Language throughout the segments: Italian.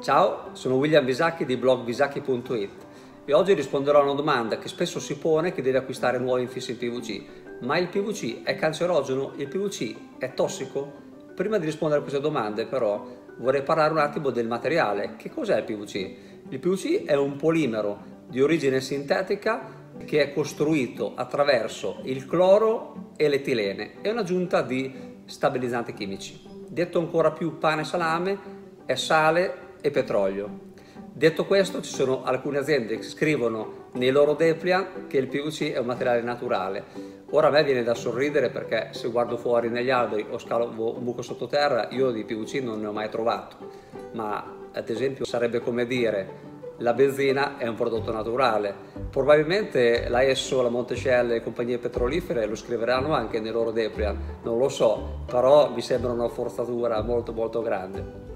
Ciao, sono William Visacchi di blog visacchi.it e oggi risponderò a una domanda che spesso si pone chi deve acquistare nuovi infissi in PVC. Ma il PVC è cancerogeno? Il PVC è tossico? Prima di rispondere a queste domande però vorrei parlare un attimo del materiale. Che cos'è il PVC? Il PVC è un polimero di origine sintetica che è costruito attraverso il cloro e l'etilene e un'aggiunta di stabilizzanti chimici. Detto ancora più pane e salame, è sale e petrolio. Detto questo, ci sono alcune aziende che scrivono nei loro depliant che il PVC è un materiale naturale. Ora a me viene da sorridere perché se guardo fuori negli alberi o scalo un buco sottoterra, io di PVC non ne ho mai trovato. Ma ad esempio sarebbe come dire la benzina è un prodotto naturale. Probabilmente la ESSO, la Montescelli e le compagnie petrolifere lo scriveranno anche nei loro depliant, non lo so, però mi sembra una forzatura molto molto grande.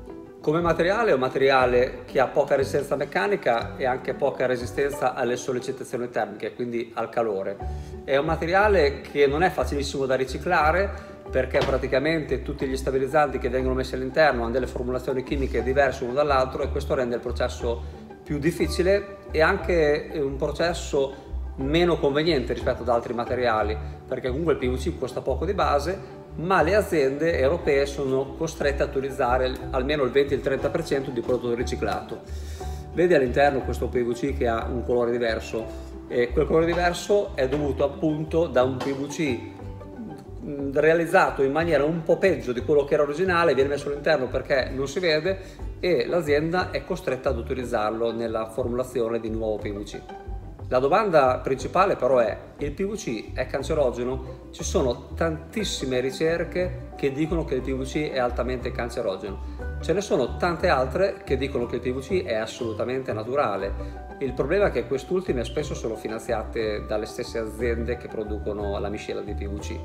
Come materiale è un materiale che ha poca resistenza meccanica e anche poca resistenza alle sollecitazioni termiche, quindi al calore. È un materiale che non è facilissimo da riciclare perché praticamente tutti gli stabilizzanti che vengono messi all'interno hanno delle formulazioni chimiche diverse uno dall'altro e questo rende il processo più difficile e anche un processo meno conveniente rispetto ad altri materiali perché comunque il PVC costa poco di base ma le aziende europee sono costrette a utilizzare almeno il 20-30% di prodotto riciclato. Vedi all'interno questo PVC che ha un colore diverso e quel colore diverso è dovuto appunto da un PVC realizzato in maniera un po' peggio di quello che era originale, viene messo all'interno perché non si vede e l'azienda è costretta ad utilizzarlo nella formulazione di nuovo PVC. La domanda principale però è, il PVC è cancerogeno? Ci sono tantissime ricerche che dicono che il PVC è altamente cancerogeno. Ce ne sono tante altre che dicono che il PVC è assolutamente naturale. Il problema è che quest'ultime spesso sono finanziate dalle stesse aziende che producono la miscela di PVC.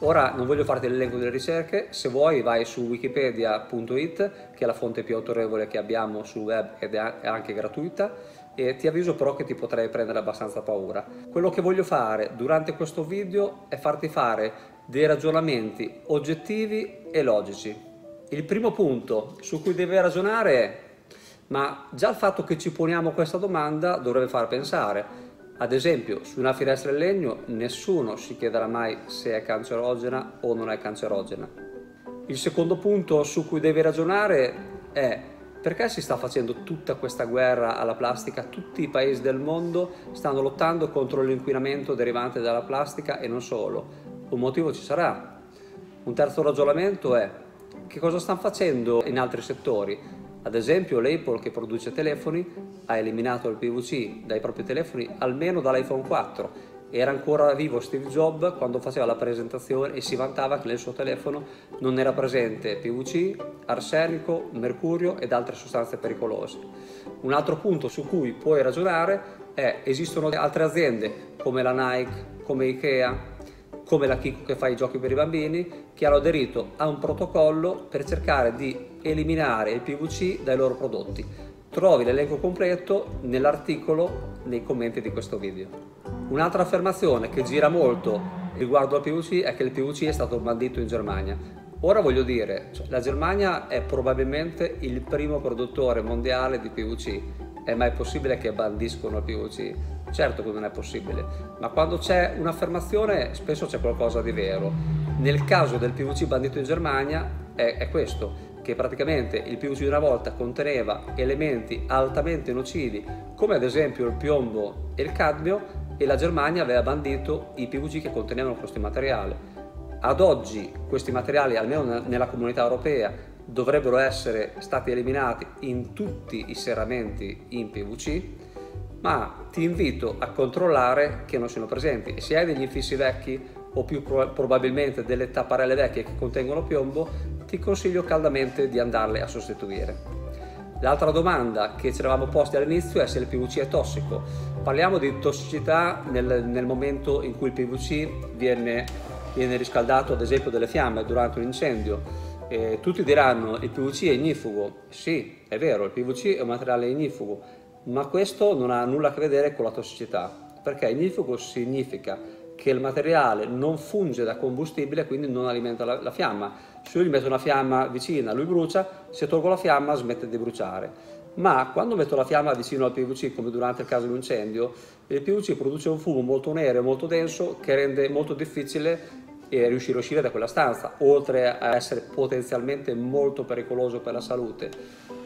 Ora non voglio farti l'elenco delle ricerche, se vuoi vai su wikipedia.it che è la fonte più autorevole che abbiamo sul web ed è anche gratuita e ti avviso però che ti potrei prendere abbastanza paura. Quello che voglio fare durante questo video è farti fare dei ragionamenti oggettivi e logici. Il primo punto su cui devi ragionare è ma già il fatto che ci poniamo questa domanda dovrebbe far pensare. Ad esempio, su una finestra in legno nessuno si chiederà mai se è cancerogena o non è cancerogena. Il secondo punto su cui devi ragionare è perché si sta facendo tutta questa guerra alla plastica? Tutti i paesi del mondo stanno lottando contro l'inquinamento derivante dalla plastica e non solo. Un motivo ci sarà. Un terzo ragionamento è che cosa stanno facendo in altri settori. Ad esempio l'Apple che produce telefoni ha eliminato il PVC dai propri telefoni almeno dall'iPhone 4 era ancora vivo Steve Jobs quando faceva la presentazione e si vantava che nel suo telefono non era presente PVC, arsenico, mercurio ed altre sostanze pericolose. Un altro punto su cui puoi ragionare è esistono altre aziende come la Nike, come Ikea, come la Kiko che fa i giochi per i bambini, che hanno aderito a un protocollo per cercare di eliminare il PVC dai loro prodotti. Trovi l'elenco completo nell'articolo nei commenti di questo video. Un'altra affermazione che gira molto riguardo al PVC è che il PVC è stato bandito in Germania. Ora voglio dire, cioè, la Germania è probabilmente il primo produttore mondiale di PVC. È mai possibile che bandiscono il PVC? Certo che non è possibile, ma quando c'è un'affermazione spesso c'è qualcosa di vero. Nel caso del PVC bandito in Germania è, è questo, che praticamente il PVC di una volta conteneva elementi altamente nocivi come ad esempio il piombo e il cadmio e la Germania aveva bandito i PVC che contenevano questi materiali. Ad oggi questi materiali, almeno nella comunità europea, dovrebbero essere stati eliminati in tutti i serramenti in PVC, ma ti invito a controllare che non siano presenti e se hai degli infissi vecchi o più probabilmente delle tapparelle vecchie che contengono piombo, ti consiglio caldamente di andarle a sostituire. L'altra domanda che ci eravamo posti all'inizio è se il PVC è tossico. Parliamo di tossicità nel, nel momento in cui il PVC viene, viene, riscaldato ad esempio dalle fiamme durante un incendio. E tutti diranno il PVC è ignifugo. Sì, è vero, il PVC è un materiale ignifugo, ma questo non ha nulla a che vedere con la tossicità, perché ignifugo significa che il materiale non funge da combustibile, quindi non alimenta la, la fiamma. Se io gli metto una fiamma vicina, lui brucia, se tolgo la fiamma smette di bruciare. Ma quando metto la fiamma vicino al PVC, come durante il caso di un incendio, il PVC produce un fumo molto nero e molto denso che rende molto difficile eh, riuscire a uscire da quella stanza, oltre a essere potenzialmente molto pericoloso per la salute.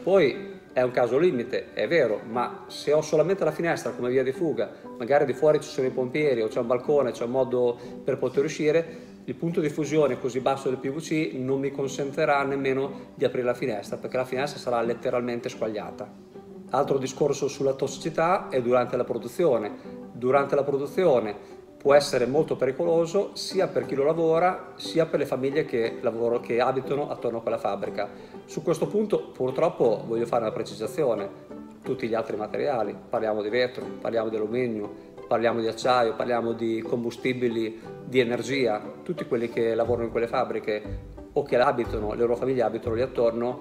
Poi è un caso limite, è vero, ma se ho solamente la finestra come via di fuga, magari di fuori ci sono i pompieri o c'è un balcone, c'è un modo per poter uscire, il punto di fusione così basso del PVC non mi consentirà nemmeno di aprire la finestra perché la finestra sarà letteralmente squagliata. Altro discorso sulla tossicità è durante la produzione. Durante la produzione può essere molto pericoloso sia per chi lo lavora sia per le famiglie che, lavoro, che abitano attorno a quella fabbrica. Su questo punto purtroppo voglio fare una precisazione, tutti gli altri materiali, parliamo di vetro, parliamo di alluminio, parliamo di acciaio, parliamo di combustibili, di energia, tutti quelli che lavorano in quelle fabbriche o che abitano, le loro famiglie abitano lì attorno,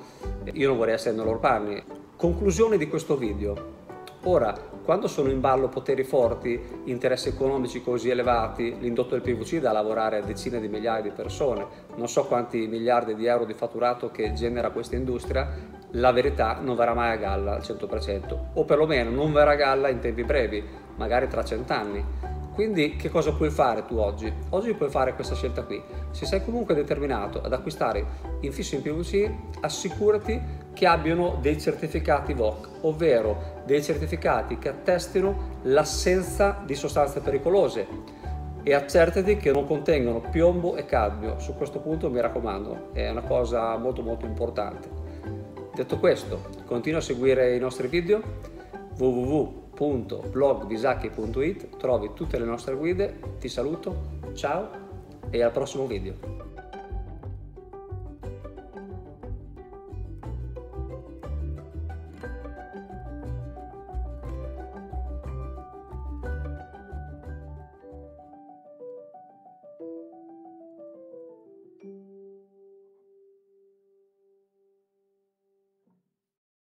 io non vorrei essere nei loro panni. Conclusione di questo video. Ora, quando sono in ballo poteri forti, interessi economici così elevati, l'indotto del PVC da lavorare a decine di migliaia di persone, non so quanti miliardi di euro di fatturato che genera questa industria, la verità non verrà mai a galla al 100%, o perlomeno non verrà a galla in tempi brevi, magari tra cent'anni. Quindi che cosa puoi fare tu oggi? Oggi puoi fare questa scelta qui. Se sei comunque determinato ad acquistare infisso in PVC, assicurati che abbiano dei certificati VOC, ovvero dei certificati che attestino l'assenza di sostanze pericolose e accertati che non contengono piombo e cadmio. Su questo punto mi raccomando, è una cosa molto molto importante. Detto questo, continua a seguire i nostri video www www.blogvisacchi.it trovi tutte le nostre guide, ti saluto, ciao e al prossimo video.